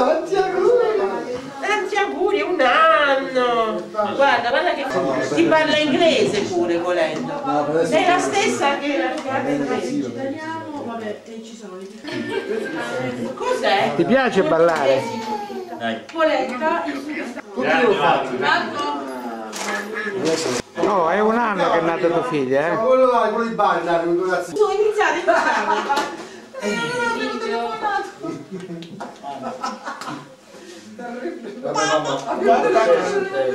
Tanti auguri! Tanti auguri, un anno! Guarda, guarda che ti parla inglese pure volendo. No, È la stessa che la. Italiano, vabbè, e ci sono le Cos'è? Ti piace ballare? Dai. poletta, Tutti l'ho fatto. No, è un anno che è nata tua figlia, Ma eh? quello là, quello di Bari, dai, quello grazie. Tu iniziate, iniziate. Vabbè, mamma.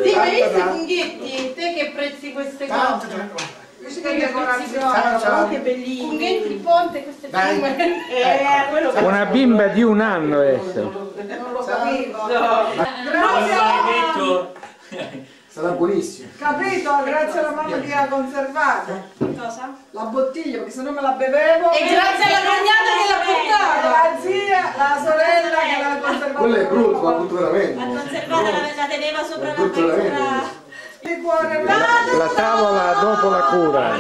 Visto i funghetti? Te che prezzi queste cose? Queste che bellini. Funghetti, ponte, queste piume. Eh, che... Una bimba di un anno adesso. Non lo. Detto. Sarà buonissimo. Capito? Grazie alla mamma che ha conservato Cosa? la bottiglia perché se no me la bevevo. E grazie alla cognata che l'ha portata. La zia, la sorella che l'ha conservata. Quello è brutto, ma brutto La veramente. conservata la, la teneva sopra la cuore La tavola dopo la cura.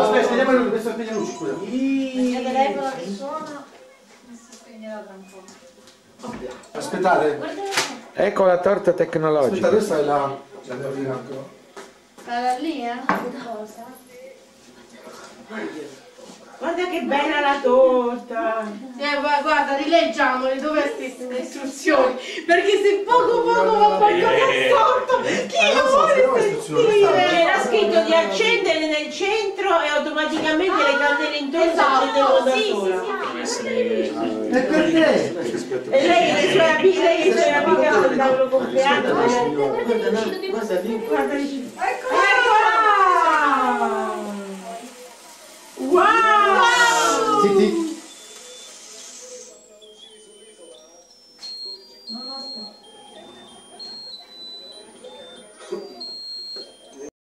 Aspetta, spegniamo le luci, spegniamo le luci, scusa. Il telefono che suona. Aspettate, Ecco la torta aspetta, tecnologica. questa è la... la mia Stava lì, eh? Cosa? Guarda che bella la torta. Eh, gua- guarda, rileggiamole, dove queste le istruzioni? Perché se poco poco va qualcosa sotto, chi lo vuole sentire? C'era scritto di accendere nel centro e automaticamente le candele intorno si accendevano da Sì, sì, sola. sì. Deve essere. E perché? E lei e le sue amiche, lei e i suoi amiche andavano compleanno. Guarda lì. Guarda lì. Eccola! Wow!